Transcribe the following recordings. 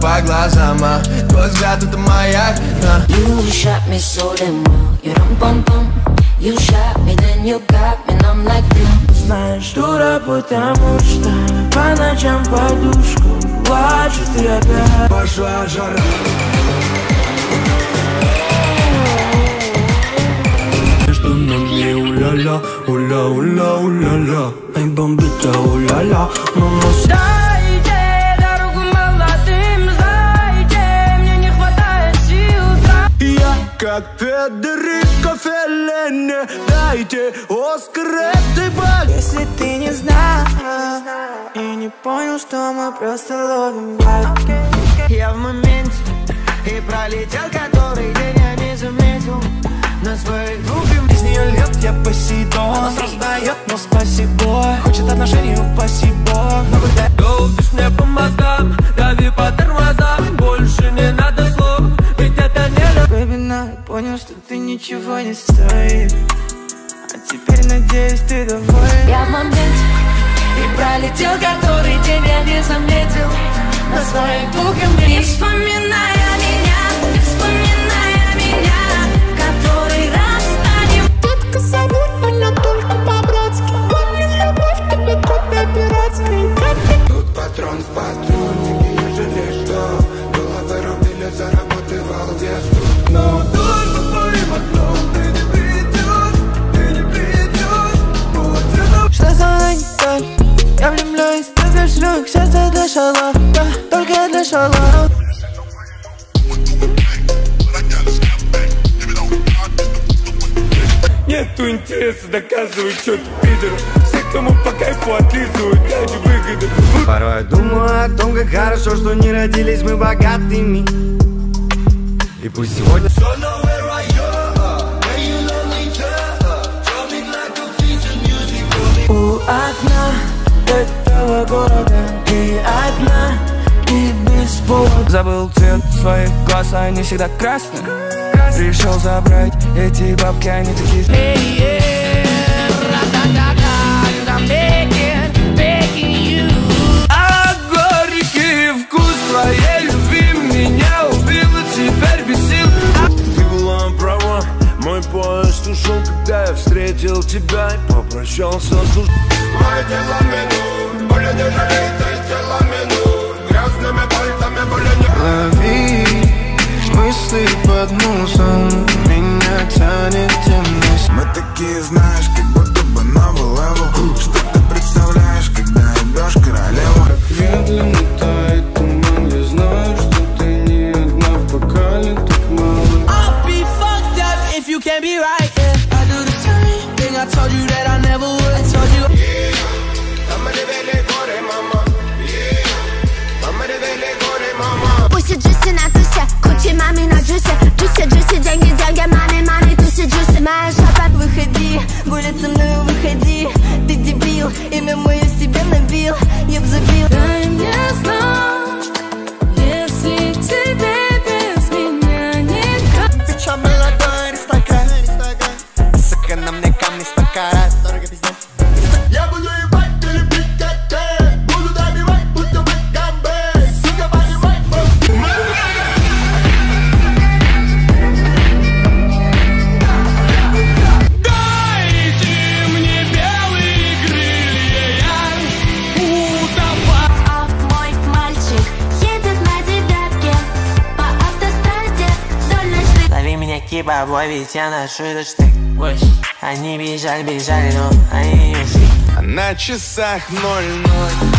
по глазам а Твой взгляд это маяк а. You shot me so damn well. You rum pum pum. You shot me, then you got me, and I'm like, mm. Знаешь, дура, потому что по ночам подушку плачет и опять Пошла жара Между нами уля-ля, уля-уля, уля-ля Ай, бомбита, уля-ля, мама Дайте Я как Федерико Феллини Дайте Оскар этой баг Если ты не знал И не понял, что мы просто ловим вайб Я в моменте И пролетел который день я не заметил. На своих двух из нее лет я посейдон Она сразу дает, но спасибо Пролетел который день, я не заметил. На своих двух Не вспоминая меня, не вспоминая меня Который раз станем Детка, забудь меня только по-братски. Помню любовь, тебе копия пиратская Тут патрон в патроннике Не жалеешь, что Да, только для шалов Нету интереса доказывать, что ты пидор. Все, кому по кайфу отлизывают ради выгоды. Порой думаю о том, как хорошо, что не родились мы богатыми. И пусть сегодня У окна этого города Ты одна и без повода Забыл цвет своих глаз, они всегда красные Решил забрать эти бабки, они такие А горький вкус твоей любви меня убил и теперь без сил. Ты была права, мой поезд ушел, когда я встретил тебя и попрощался с душой Мое карат Дорого пиздец Я ведь я ношу этот штык. Они бежали, бежали, но они не ушли. А на часах ноль-ноль.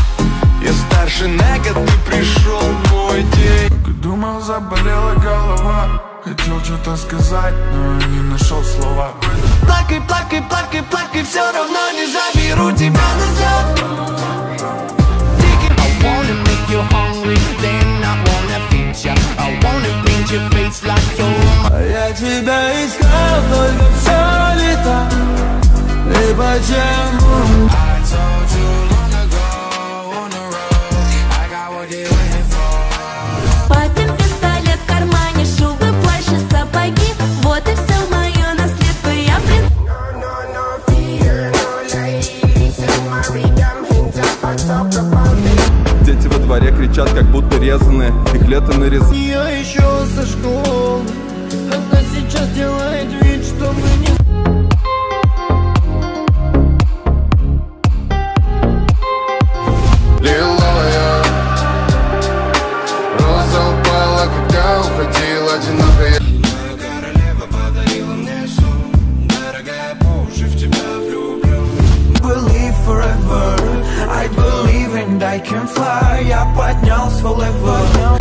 Я старше на год, ты пришел мой день. Думал, заболела голова. Хотел что-то сказать, но не нашел слова. Плакай, плакай, плакай, плакай Все равно не заберу Я тебя искал, только все не так И почему? Пистолет кармане, шубы, плащ сапоги. Вот и все мое наследство, я пред... Дети во дворе кричат, как будто резаны Их лето нарезано Я еще со школы сейчас делает вид, что мы не Лиловая Роза упала, когда уходила одинокая Королева подарила мне сон. Дорогая, по уши в тебя влюблен believe forever. I believe and I can fly. Я поднял свой level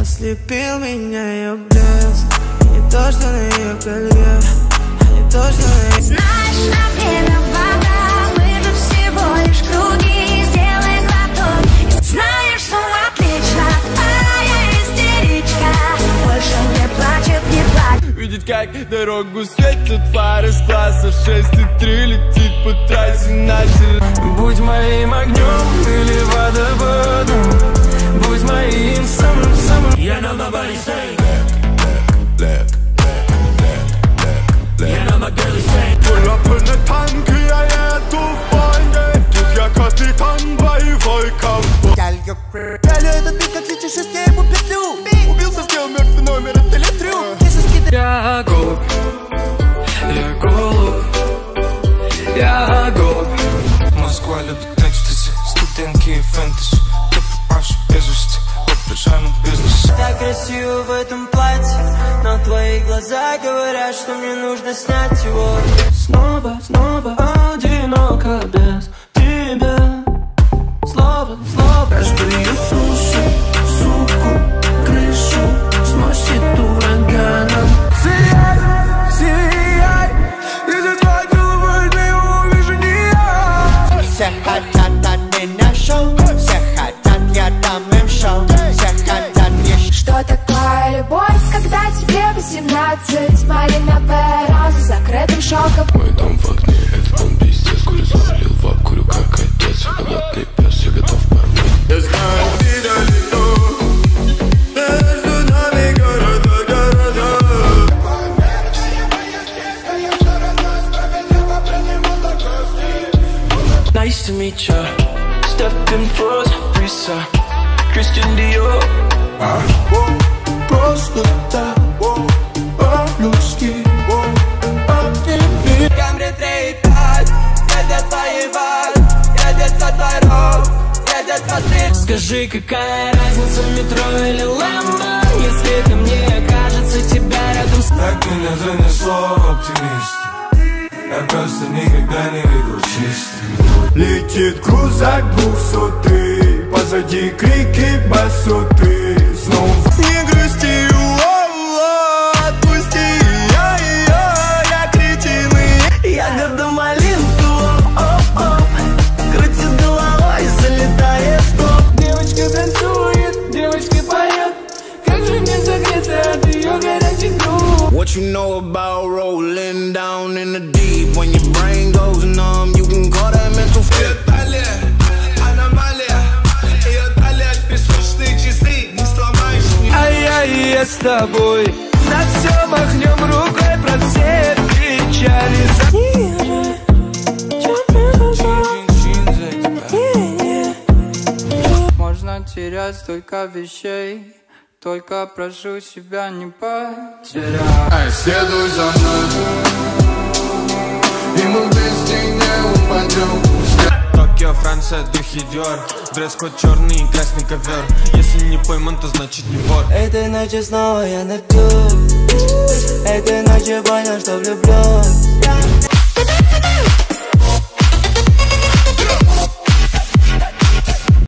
Вагоны гад Слепил меня ее блеск Не то, что на ее колье Не то, что на ее Знаешь, на время вода Мы же всего лишь круги. Сделай глоток. Знаешь, что отлично? А я истеричка. Больше не плачет, не плачет Видеть, как дорогу светят фары с класса 6 и 3 летит по трассе начали Будь моим огнем или водопадом Будь моим самым-самым Я на бабаре сей Pull up in the tank, я еду в банде Тут я капитан боевой ковбой Пялю этот бит, как летишь, я ему петлю Убился, сделал мертвый номер, это летрю Я голубь, я голубь, я голубь Москва любит экстази, студентки и фэнтези бизнес Так красиво в этом платье. Но твои глаза говорят, что мне нужно снять его. Снова, снова одиноко без тебя. Слово, слово. Каждую 18 Малиновая роза с закрытым шоком. Мой дом в окне, это дом пиздец Курю завалил в ап, курю как отец. Я голодный пес, я готов порвать. Я знаю, ты далеко Nice to meet ya. Stephen Frost, Risa. Christian Dior. Просто так Едет воевать Едет за твой ров Едет расстрел Скажи, какая разница, метро или лэма Если ко мне кажется тебя рядом с Так меня занесло оптимист Я просто никогда не видел чистым. Летит крузак двухсотый Позади крики басоты. Снова Не грусти, What you know about rolling down in the deep? When your brain goes numb, you can call that mental Не сломаешь ни Ай-яй, я с тобой На все махнем рукой про все печали Можно терять столько вещей Только прошу себя не потерять. Ай, следуй за мной И мы вместе не упадем. Токио, Франция, духи Диор Дресс-код черный и красный ковер. Если не пойман, то значит не вор. Этой ночью снова я напьюсь Этой ночью понял, что влюблен